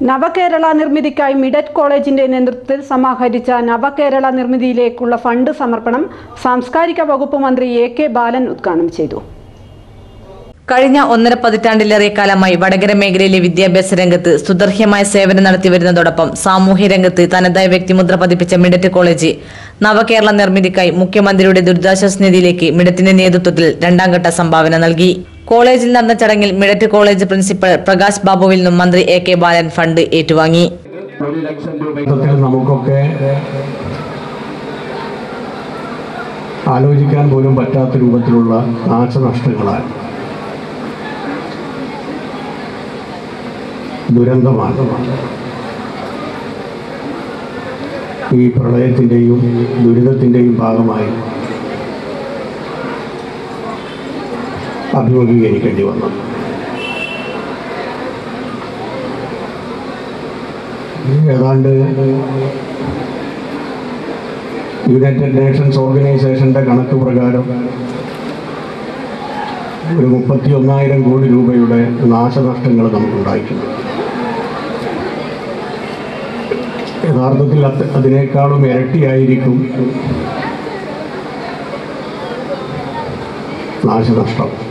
നവകേരള നിർമ്മിതിക്കായി മിഡറ്റ് കോളേജിന്റെ നേതൃത്വത്തിൽ സമാഹരിച്ച നവകേരള നിർമ്മിതിയിലേക്കുള്ള ഫണ്ട് സമർപ്പണം സാംസ്കാരിക വകുപ്പ് മന്ത്രി എ കെ ബാലൻ ഉദ്ഘാടനം ചെയ്തു. കഴിഞ്ഞ ഒന്നര പതിറ്റാണ്ടിലേറെ കാലമായി വടകര മേഖലയിലെ വിദ്യാഭ്യാസ രംഗത്ത് സുദർഹ്യമായ സേവനം നടത്തി വരുന്നതോടൊപ്പം സാമൂഹ്യ രംഗത്ത് തനതായ വ്യക്തിമുദ്ര പതിപ്പിച്ച മിഡറ്റ് കോളേജ് നവകേരള നിർമ്മിതിക്കായി മുഖ്യമന്ത്രിയുടെ ദുരിതാശ്വാസ നിധിയിലേക്ക് മിഡറ്റിന്റെ നേതൃത്വത്തിൽ രണ്ടാംഘട്ട സംഭാവന നൽകി. കോളേജിൽ നടന്ന ചടങ്ങിൽ മിഡറ്റ് കോളേജ് പ്രിൻസിപ്പൽ പ്രകാശ് ബാബുവിൽ നിന്നും മന്ത്രി എ കെ ബാലൻ ഫണ്ട് ഏറ്റുവാങ്ങി. ലക്ഷം രൂപ നമുക്കൊക്കെ ആലോചിക്കാൻ പോലും പറ്റാത്ത രൂപത്തിലുള്ള നാശനഷ്ടങ്ങളാണ് ദുരന്തമാണ്. ഈ പ്രളയത്തിന്റെയും ദുരിതത്തിന്റെയും ഭാഗമായി അഭിമുഖീകരിക്കേണ്ടി വന്നു. ഏതാണ്ട് യുണൈറ്റഡ് നേഷൻസ് ഓർഗനൈസേഷന്റെ കണക്ക് പ്രകാരം ഒരു മുപ്പത്തി ഒന്നായിരം കോടി രൂപയുടെ നാശനഷ്ടങ്ങൾ നമുക്കുണ്ടായിട്ടുണ്ട്. യഥാർത്ഥത്തിൽ അതിനേക്കാളും ഇരട്ടിയായിരിക്കും നാശനഷ്ടം.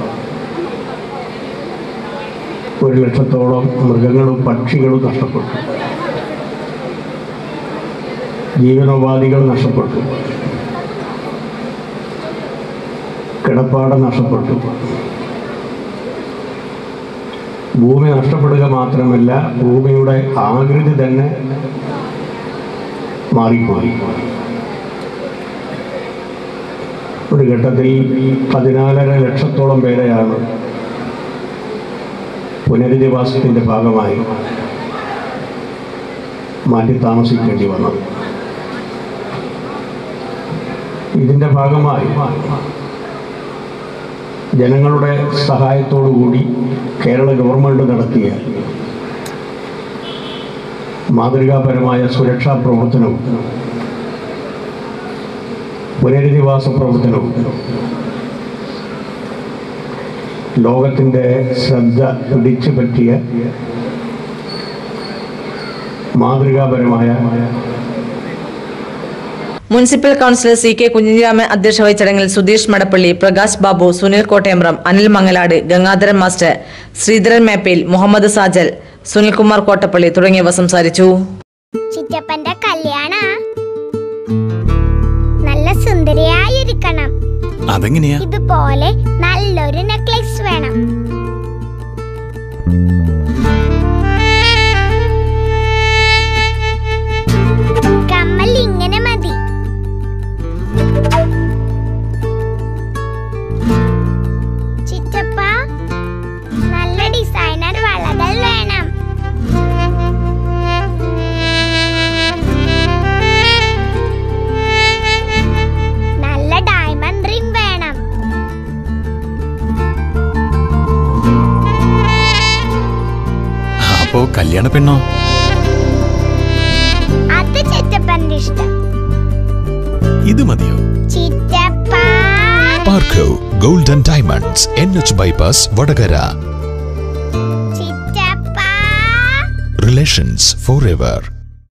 ഒരു ലക്ഷത്തോളം മൃഗങ്ങളും പക്ഷികളും നഷ്ടപ്പെട്ടു. ജീവനോപാധികൾ നഷ്ടപ്പെട്ടു. കിടപ്പാടം നഷ്ടപ്പെട്ടു. ഭൂമി നഷ്ടപ്പെടുക മാത്രമല്ല ഭൂമിയുടെ ആകൃതി തന്നെ മാറിപ്പോയി. ഒരു ഘട്ടത്തിൽ പതിനാലര ലക്ഷത്തോളം പേരെയാണ് പുനരധിവാസത്തിന്റെ ഭാഗമായി മാറ്റി താമസിക്കേണ്ടി വന്നു. ഇതിന്റെ ഭാഗമായി ജനങ്ങളുടെ സഹായത്തോടുകൂടി കേരള ഗവൺമെന്റ് നടത്തിയ മാതൃകാപരമായ സുരക്ഷാ പ്രവർത്തനവും പുനരധിവാസ പ്രവർത്തനവും ലോകത്തിന്റെ ശ്രദ്ധ പിടിച്ചു പറ്റിയ മാതൃകാപരമായ municipal councillor C K Kunhiraman അധ്യക്ഷ വഹിച്ച ചടങ്ങിൽ സുധീഷ് മടപ്പള്ളി പ്രകാശ് ബാബു സുനിൽ കോട്ടയമ്പ്രം അനിൽ മംഗലാട് ഗംഗാധരൻ മാസ്റ്റർ ശ്രീധരൻ മേപ്പയിൽ മുഹമ്മദ് സാജൽ സുനിൽകുമാർ കോട്ടപ്പള്ളി തുടങ്ങിയവർ സംസാരിച്ചു. ചിറ്റപ്പന്റെ കല്യാണ. നല്ല സുന്ദരിയായിരിക്കണം. അതെങ്ങനെയാ? ഇതുപോലെ നല്ലൊരു നെക്ലേസ് വേണം. അപ്പോ കല്യാണ പെണ്ണോ? അത് ചിറ്റപ്പന്റെ ഇഷ്ടം. ഇത് മതിയോ? പാർക്കോ golden diamonds N H bypass Vadakara relations for ever.